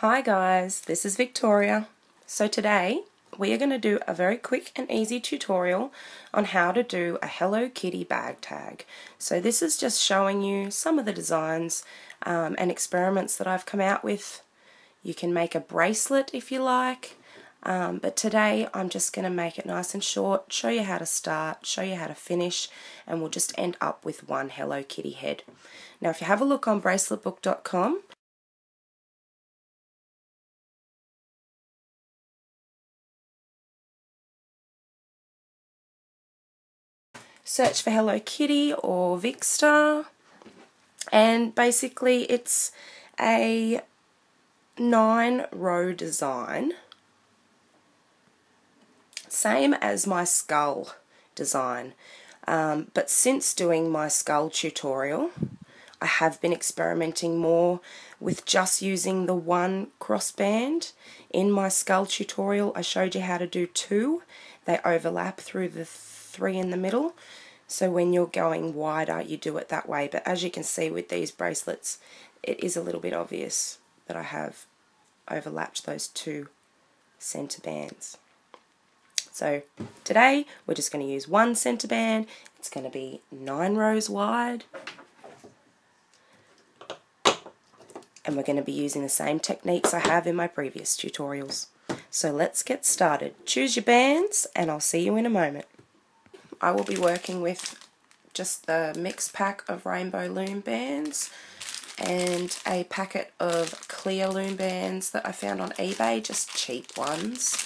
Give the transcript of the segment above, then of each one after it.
Hi guys, this is Victoria. So today we are going to do a very quick and easy tutorial on how to do a Hello Kitty bag tag. So this is just showing you some of the designs um, and experiments that I've come out with. You can make a bracelet if you like, um, but today I'm just going to make it nice and short, show you how to start, show you how to finish, and we'll just end up with one Hello Kitty head. Now if you have a look on braceletbook.com, search for Hello Kitty or Vixxstarr. And basically it's a nine row design. Same as my skull design. Um, but since doing my skull tutorial I have been experimenting more with just using the one crossband. In my skull tutorial I showed you how to do two. They overlap through the three in the middle. So when you're going wider, you do it that way. But as you can see with these bracelets, it is a little bit obvious that I have overlapped those two centre bands. So today we're just going to use one centre band. It's going to be nine rows wide. And we're going to be using the same techniques I have in my previous tutorials. So let's get started. Choose your bands and I'll see you in a moment. I will be working with just the mix pack of rainbow loom bands and a packet of clear loom bands that I found on eBay, just cheap ones.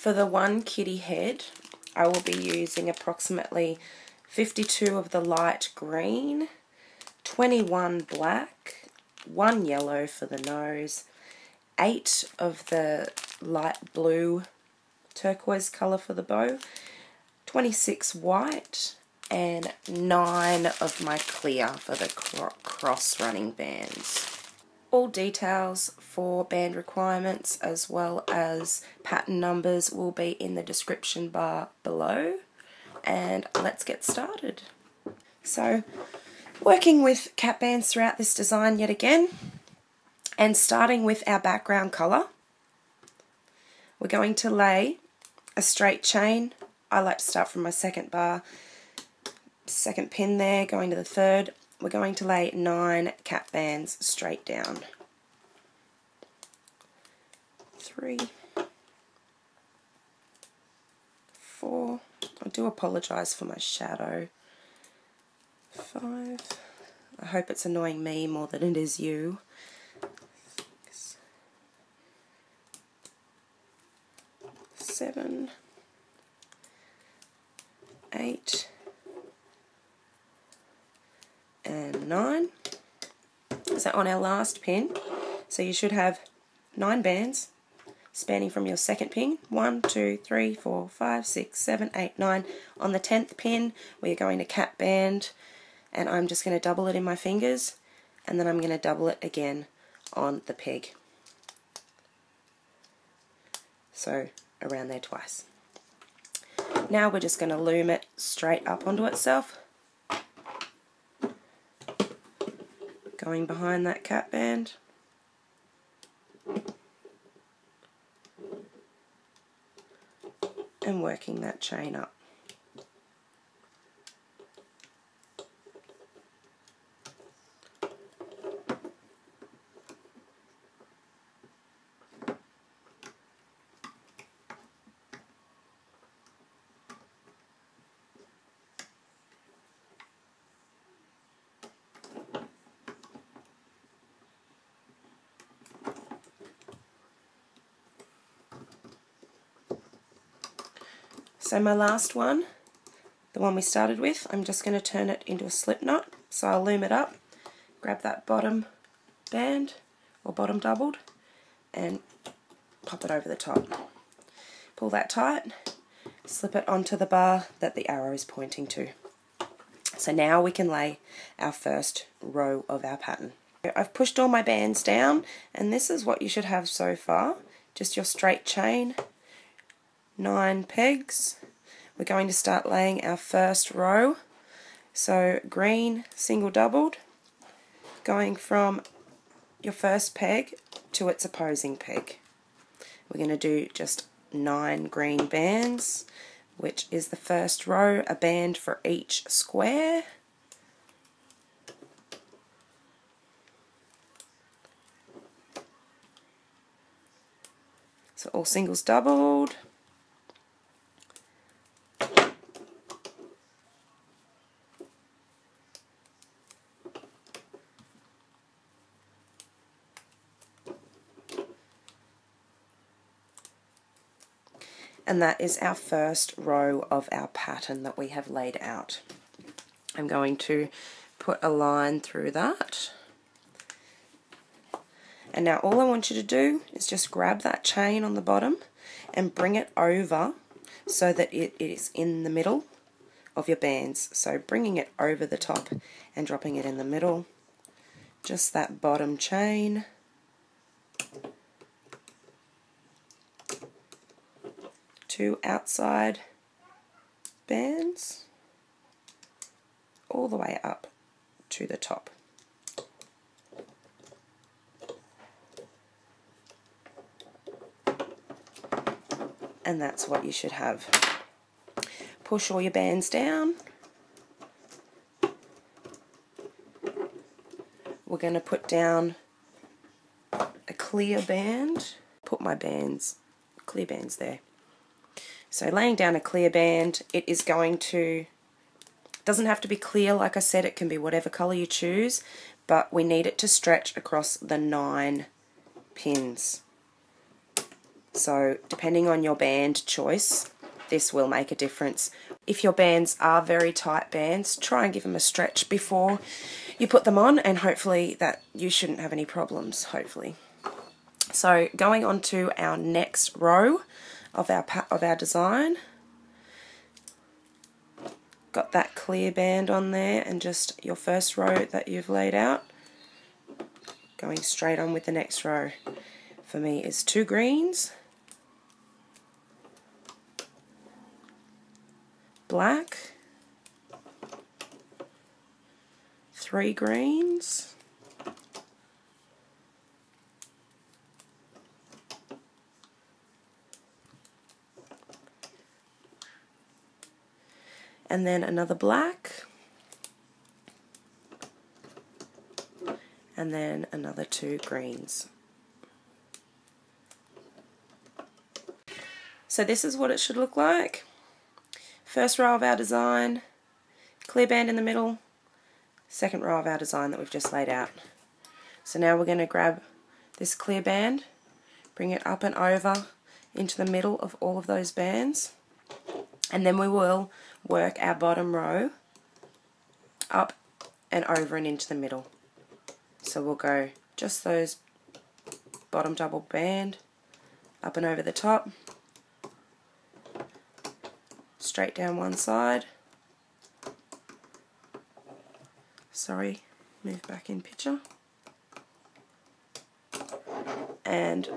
For the one kitty head, I will be using approximately 52 of the light green, 21 black, one yellow for the nose, 8 of the light blue turquoise colour for the bow, 26 white, and 9 of my clear for the cross running bands. All details for band requirements as well as pattern numbers will be in the description bar below. And let's get started. So, working with cap bands throughout this design yet again, and starting with our background colour, we're going to lay a straight chain. I like to start from my second bar, second pin there, going to the third. We're going to lay nine cap bands straight down. Three, four, I do apologise for my shadow. Five, I hope it's annoying me more than it is you. Seven, eight, and nine. So on our last pin, so you should have nine bands spanning from your second pin. One, two, three, four, five, six, seven, eight, nine. On the tenth pin, we're going to cap band, and I'm just going to double it in my fingers, and then I'm going to double it again on the peg. So around there twice. Now we're just going to loom it straight up onto itself. Going behind that cap band. And working that chain up. So my last one, the one we started with, I'm just going to turn it into a slip knot. So I'll loom it up, grab that bottom band, or bottom doubled, and pop it over the top. Pull that tight, slip it onto the bar that the arrow is pointing to. So now we can lay our first row of our pattern. I've pushed all my bands down and this is what you should have so far. Just your straight chain, nine pegs. We're going to start laying our first row. So green single doubled, going from your first peg to its opposing peg. We're going to do just nine green bands, which is the first row, a band for each square. So all singles doubled. And that is our first row of our pattern that we have laid out. I'm going to put a line through that and now all I want you to do is just grab that chain on the bottom and bring it over so that it is in the middle of your bands. So bringing it over the top and dropping it in the middle. Just that bottom chain. Two outside bands all the way up to the top. and that's what you should have. Push all your bands down. We're going to put down a clear band. Put my bands, clear bands there. So laying down a clear band, it is going to, doesn't have to be clear like I said, it can be whatever colour you choose, but we need it to stretch across the nine pins. So depending on your band choice, this will make a difference. If your bands are very tight bands, try and give them a stretch before you put them on and hopefully that you shouldn't have any problems, hopefully. So going on to our next row of our, of our design. Got that clear band on there and just your first row that you've laid out. Going straight on with the next row. For me is two greens black, three greens, and then another black, and then another two greens. So this is what it should look like. First row of our design, clear band in the middle, second row of our design that we've just laid out. So now we're going to grab this clear band, bring it up and over into the middle of all of those bands, and then we will work our bottom row up and over and into the middle. So we'll go just those bottom double band up and over the top straight down one side. Sorry, move back in picture. And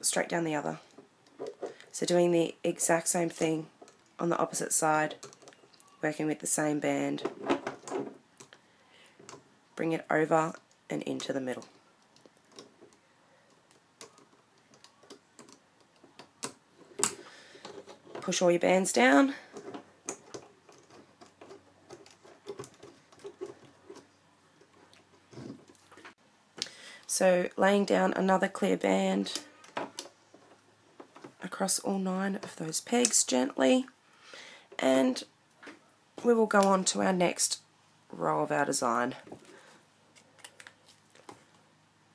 straight down the other. So doing the exact same thing on the opposite side, working with the same band. Bring it over and into the middle. push all your bands down. So laying down another clear band across all nine of those pegs gently and we will go on to our next row of our design.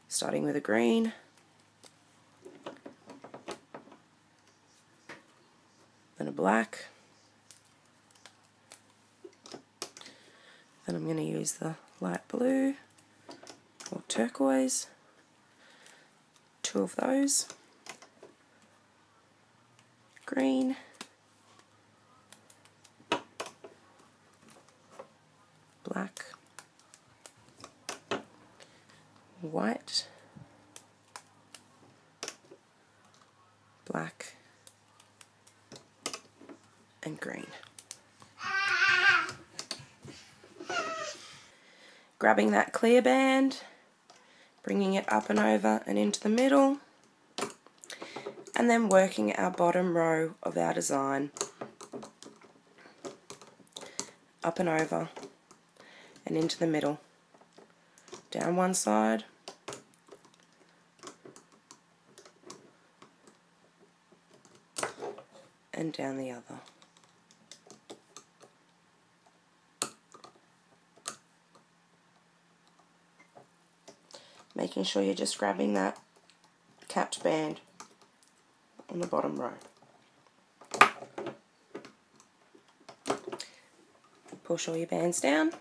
Starting with a green. Then a black. Then I'm going to use the light blue or turquoise, two of those, green, black, white, black, Grabbing that clear band, bringing it up and over and into the middle and then working our bottom row of our design up and over and into the middle. Down one side and down the other making sure you're just grabbing that capped band on the bottom row. Push all your bands down.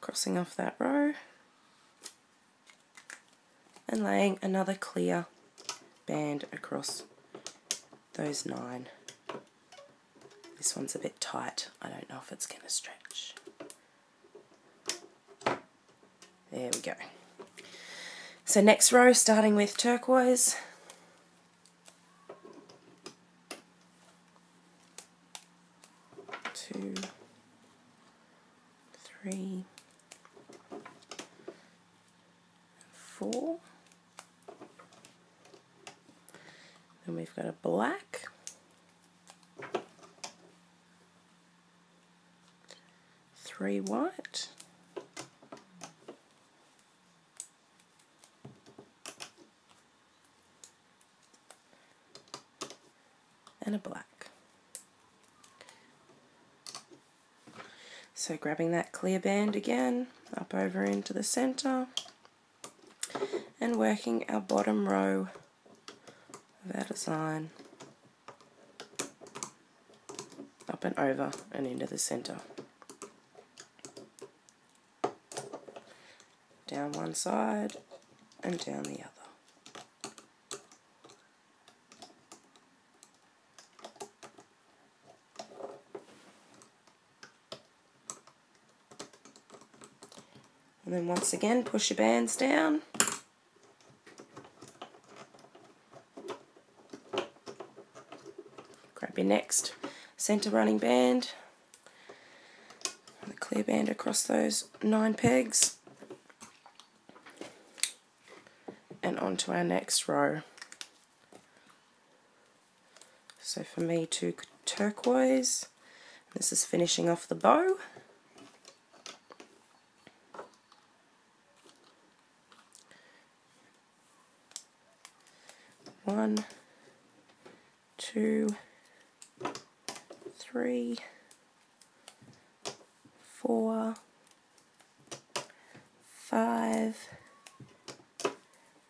Crossing off that row and laying another clear band across those nine. This one's a bit tight. I don't know if it's going to stretch. There we go. So next row, starting with turquoise. Two, three, four. Then we've got a black. Three white. and a black. So grabbing that clear band again, up over into the center, and working our bottom row of our design up and over and into the center. Down one side and down the other. And then once again, push your bands down. Grab your next center running band. The clear band across those nine pegs. And onto our next row. So for me, two turquoise. This is finishing off the bow. One, two, three, four, five,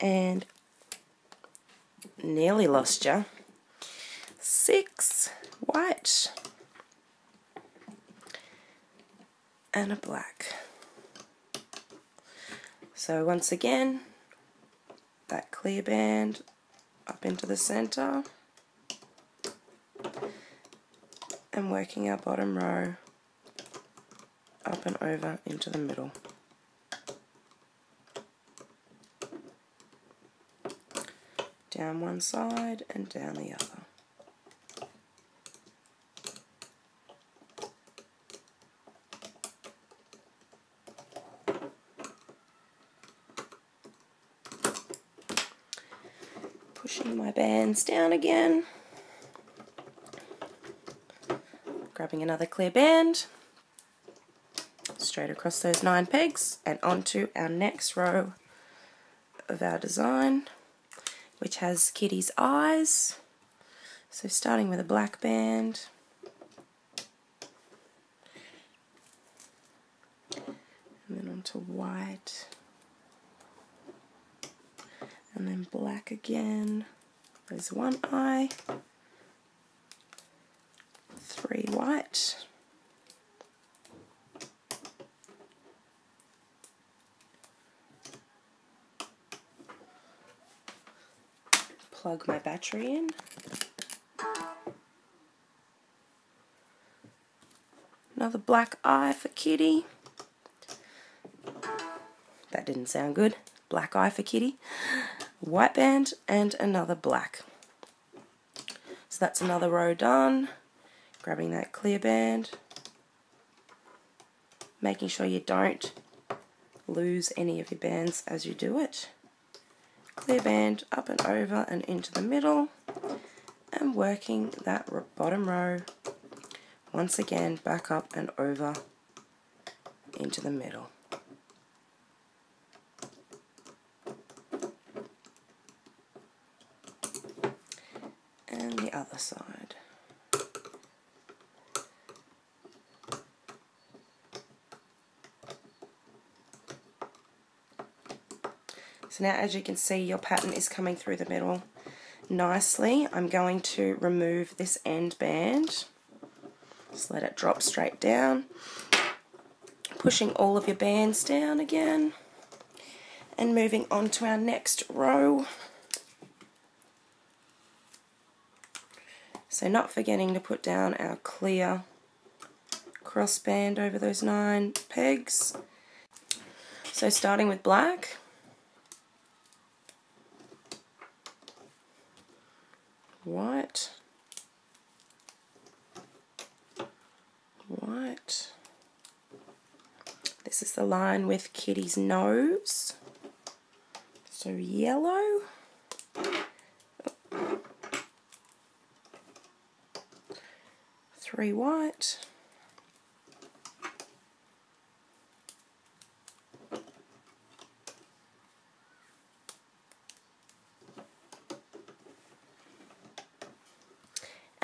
and nearly lost you. Six white and a black. So once again, that clear band up into the center and working our bottom row up and over into the middle. Down one side and down the other. pushing my bands down again, grabbing another clear band, straight across those nine pegs and onto our next row of our design which has Kitty's eyes. So starting with a black band, and then onto white and then black again. There's one eye, three white, plug my battery in. Another black eye for Kitty. That didn't sound good. Black eye for Kitty white band and another black. So that's another row done. Grabbing that clear band making sure you don't lose any of your bands as you do it. Clear band up and over and into the middle and working that bottom row once again back up and over into the middle. And the other side. So now as you can see your pattern is coming through the middle nicely. I'm going to remove this end band. Just let it drop straight down. Pushing all of your bands down again. And moving on to our next row. So not forgetting to put down our clear crossband over those nine pegs. So starting with black, white, white. This is the line with Kitty's nose. So yellow. Three white.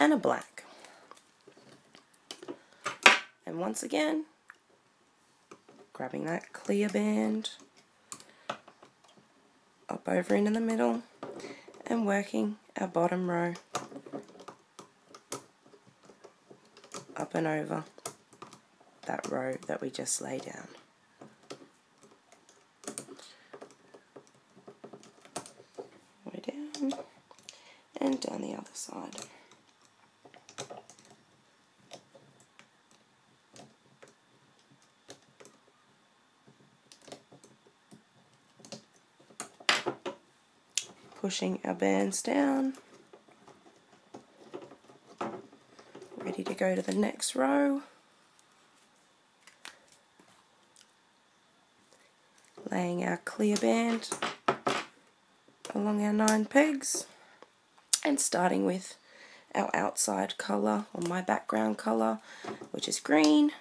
And a black. And once again, grabbing that clear band up over into the middle and working our bottom row up and over that row that we just lay down. Way down and down the other side. Pushing our bands down. Ready to go to the next row. Laying our clear band along our nine pegs and starting with our outside colour or my background colour which is green,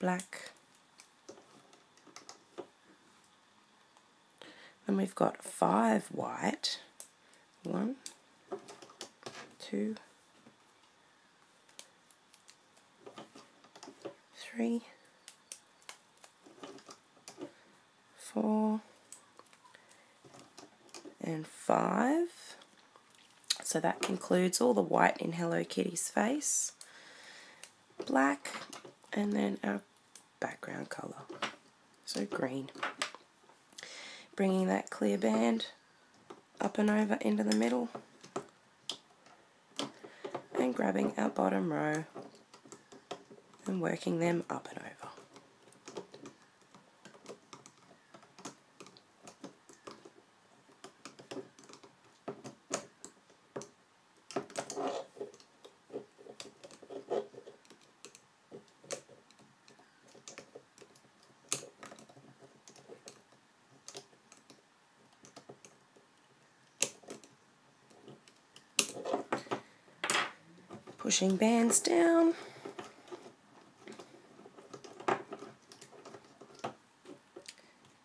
black, and we've got five white. One, two, three, four, and five. So that concludes all the white in Hello Kitty's face. Black, and then our background colour. So green bringing that clear band up and over into the middle and grabbing our bottom row and working them up and over. Bands down.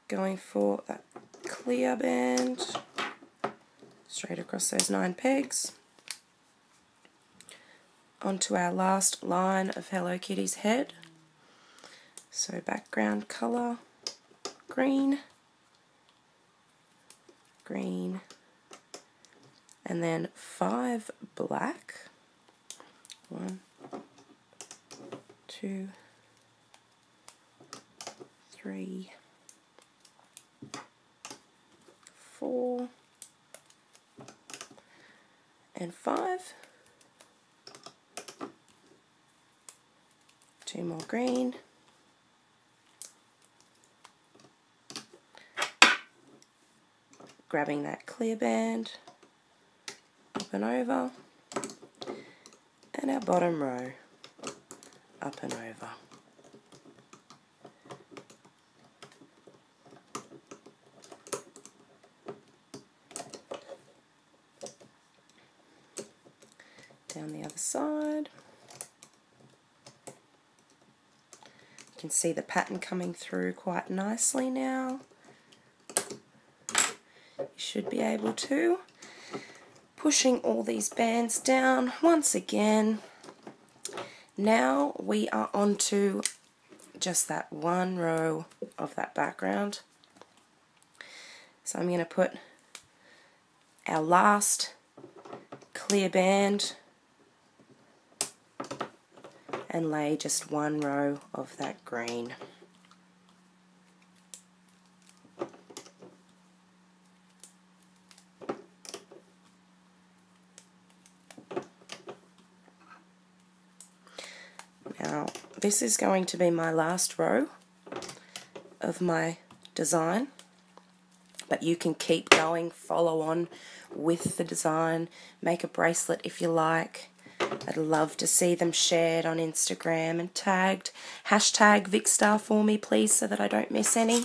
Going for that clear band straight across those nine pegs. Onto our last line of Hello Kitty's head. So background colour, green, green, and then five black one, two, three, four, and five. Two more green. Grabbing that clear band up and over and our bottom row up and over. Down the other side. You can see the pattern coming through quite nicely now. You should be able to Pushing all these bands down once again. Now we are onto just that one row of that background. So I'm going to put our last clear band and lay just one row of that green. Now this is going to be my last row of my design but you can keep going, follow on with the design, make a bracelet if you like. I'd love to see them shared on Instagram and tagged. Hashtag Vixxstarr for me, please, so that I don't miss any.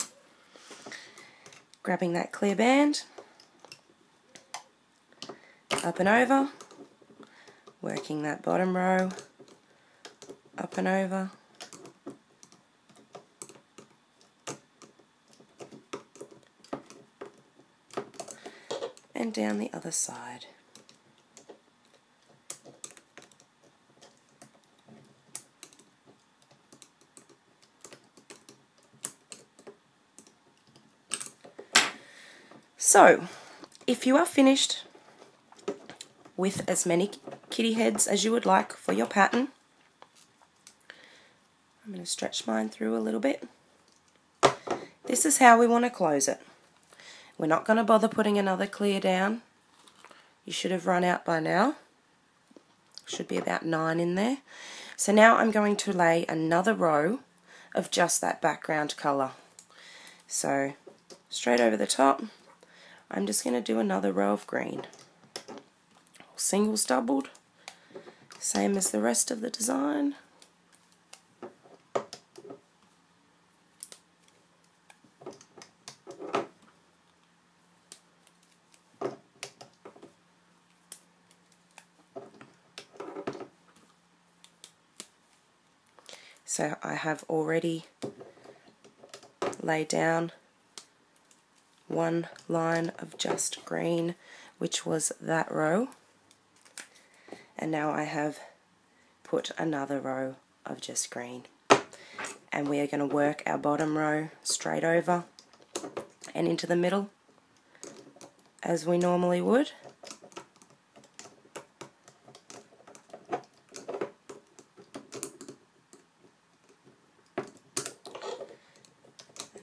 Grabbing that clear band. Up and over. Working that bottom row. Up and over. and down the other side. So, if you are finished with as many kitty heads as you would like for your pattern, going to stretch mine through a little bit. This is how we want to close it. We're not going to bother putting another clear down. You should have run out by now. Should be about nine in there. So now I'm going to lay another row of just that background colour. So straight over the top, I'm just going to do another row of green. Singles doubled, same as the rest of the design. So I have already laid down one line of just green, which was that row. And now I have put another row of just green. And we are going to work our bottom row straight over and into the middle as we normally would.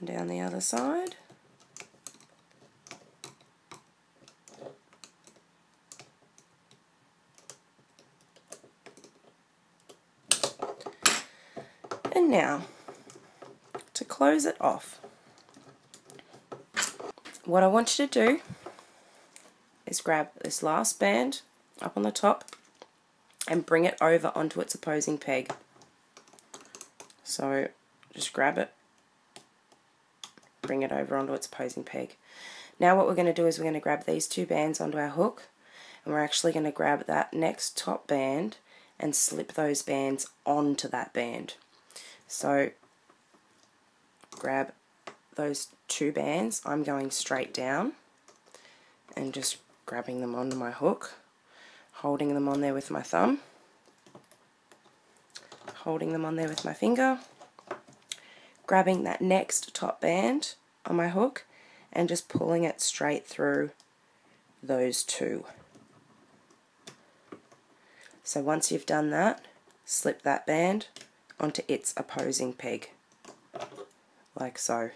down the other side. And now, to close it off, what I want you to do is grab this last band up on the top and bring it over onto its opposing peg. So just grab it bring it over onto its posing peg. Now what we're going to do is we're going to grab these two bands onto our hook and we're actually going to grab that next top band and slip those bands onto that band. So grab those two bands, I'm going straight down and just grabbing them onto my hook, holding them on there with my thumb, holding them on there with my finger, grabbing that next top band on my hook and just pulling it straight through those two. So once you've done that, slip that band onto its opposing peg, like so.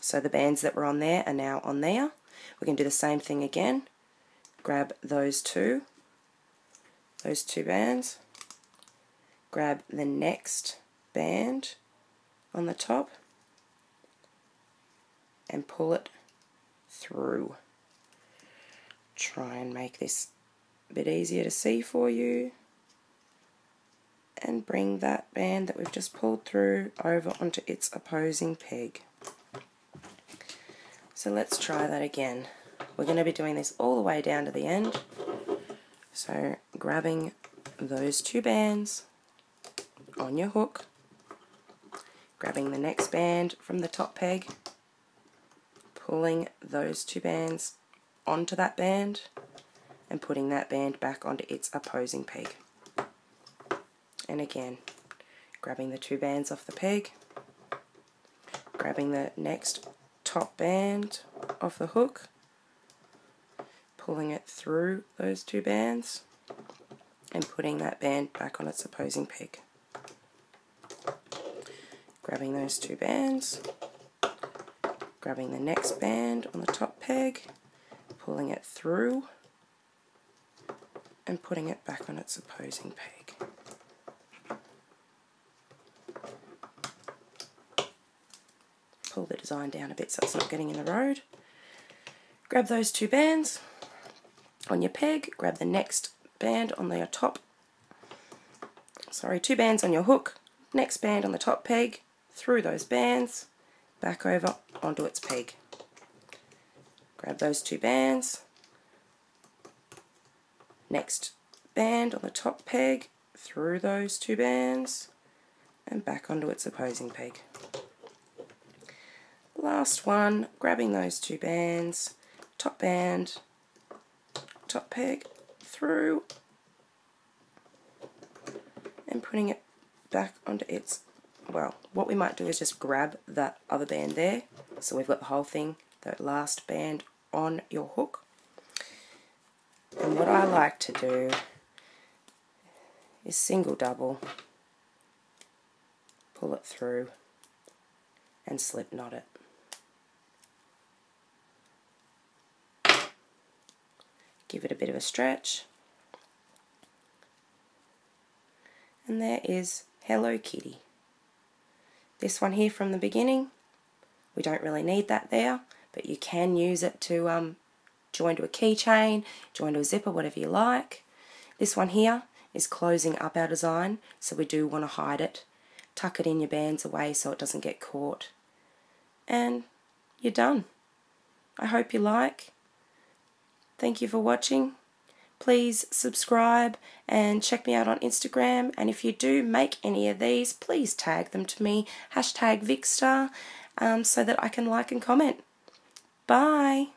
So the bands that were on there are now on there. We can do the same thing again. Grab those two, those two bands, grab the next band on the top, and pull it through. Try and make this a bit easier to see for you. And bring that band that we've just pulled through over onto its opposing peg. So let's try that again. We're going to be doing this all the way down to the end. So grabbing those two bands on your hook, grabbing the next band from the top peg, pulling those two bands onto that band and putting that band back onto its opposing peg. And again, grabbing the two bands off the peg, grabbing the next top band off the hook, pulling it through those two bands, and putting that band back on its opposing peg. Grabbing those two bands, grabbing the next band on the top peg, pulling it through, and putting it back on its opposing peg. Pull the design down a bit so it's not getting in the road. Grab those two bands on your peg, grab the next band on the top, sorry, two bands on your hook, next band on the top peg, through those bands, back over onto its peg. Grab those two bands, next band on the top peg, through those two bands, and back onto its opposing peg. Last one, grabbing those two bands, top band, top peg, through, and putting it back onto its, well, what we might do is just grab that other band there, so we've got the whole thing, that last band on your hook, and what I like to do is single double, pull it through and slip knot it. Give it a bit of a stretch. And there is Hello Kitty. This one here from the beginning, we don't really need that there, but you can use it to um, join to a keychain, join to a zipper, whatever you like. This one here is closing up our design, so we do want to hide it. Tuck it in your bands away so it doesn't get caught. And you're done. I hope you like. Thank you for watching. Please subscribe and check me out on Instagram. And if you do make any of these, please tag them to me, hashtag Vixxstarr, um, so that I can like and comment. Bye.